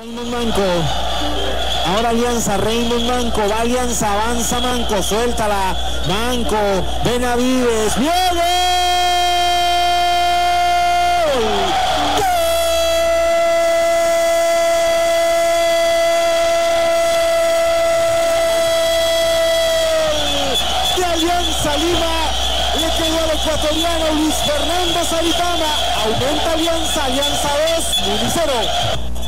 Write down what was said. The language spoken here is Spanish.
Raymond Manco. Ahora Alianza, Raymond Manco, va Alianza, avanza Manco, suéltala. Manco, Benavides, viene. de Alianza Lima. Le quedó al ecuatoriano Luis Fernando Saritama. Aumenta Alianza, Alianza 2, Muni 0.